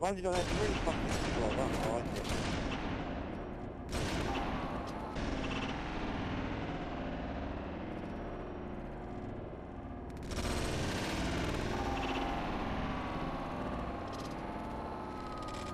感じじゃない、無理し。